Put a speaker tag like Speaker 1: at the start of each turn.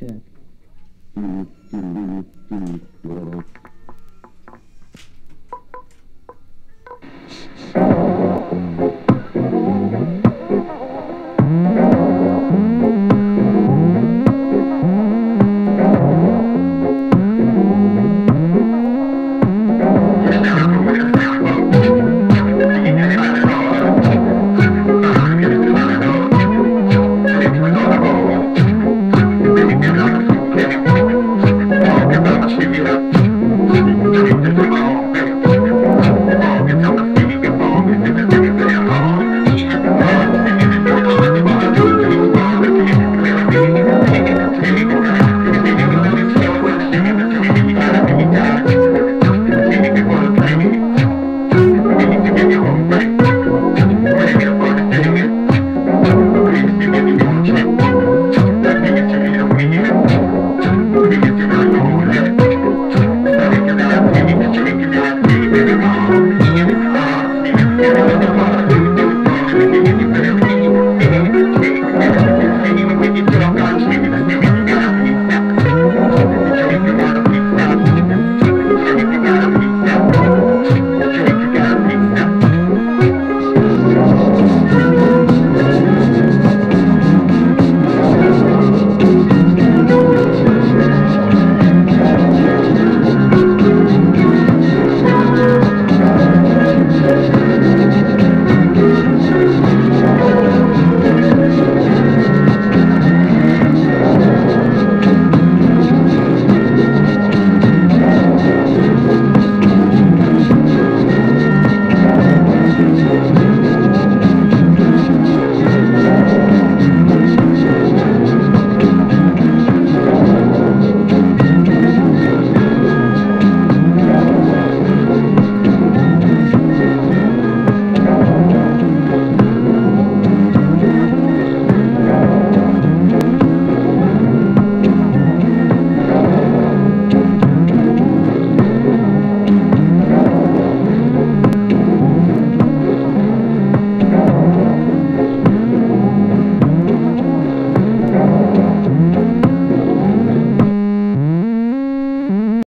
Speaker 1: Check.